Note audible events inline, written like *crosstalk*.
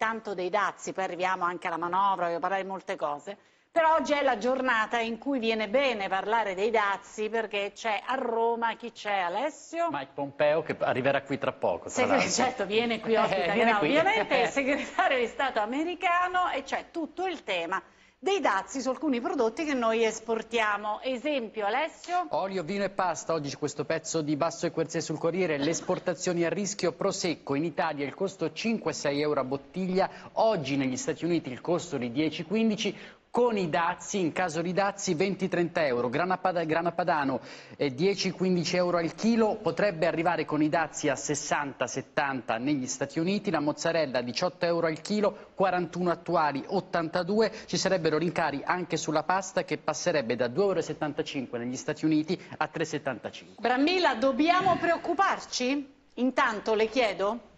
intanto dei dazi, poi arriviamo anche alla manovra, voglio parlare di molte cose, però oggi è la giornata in cui viene bene parlare dei dazi perché c'è a Roma, chi c'è Alessio? Mike Pompeo che arriverà qui tra poco. Tra Segre certo, viene qui *laughs* ospite, eh, viene qui. ovviamente il *laughs* segretario di Stato americano e c'è tutto il tema dei dazi su alcuni prodotti che noi esportiamo. Esempio, Alessio? Olio, vino e pasta, oggi c'è questo pezzo di basso e querze sul Corriere, le esportazioni a rischio prosecco, in Italia il costo 5-6 euro a bottiglia, oggi negli Stati Uniti il costo di 10-15, con i dazi, in caso di dazi 20-30 euro, grana, pada, grana padano eh, 10-15 euro al chilo, potrebbe arrivare con i dazi a 60-70 negli Stati Uniti, la mozzarella 18 euro al chilo, 41 attuali, 82, ci sarebbero rincari anche sulla pasta che passerebbe da 2,75 euro negli Stati Uniti a 3,75. Bramila, dobbiamo preoccuparci? Intanto le chiedo?